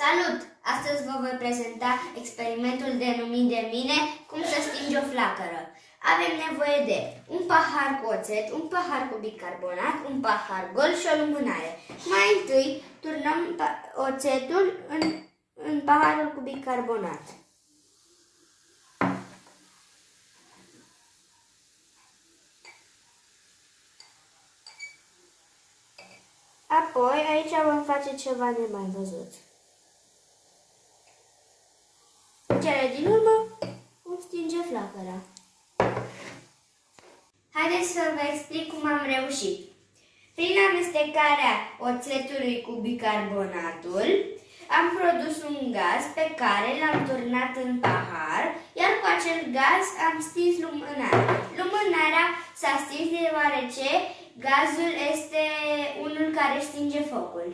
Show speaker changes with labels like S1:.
S1: Salut! Astăzi vă voi prezenta experimentul denumit de mine cum să stingi o flacără. Avem nevoie de un pahar cu oțet, un pahar cu bicarbonat, un pahar gol și o lumânare. Mai întâi turnăm oțetul în, în paharul cu bicarbonat. Apoi, aici vom face ceva nemai văzut. Cele din urmă cum stinge flacăra. Haideți să vă explic cum am reușit. Prin amestecarea oțetului cu bicarbonatul, am produs un gaz pe care l-am turnat în pahar, iar cu acel gaz am stins lumânarea. Lumânarea s-a stins deoarece gazul este unul care stinge focul.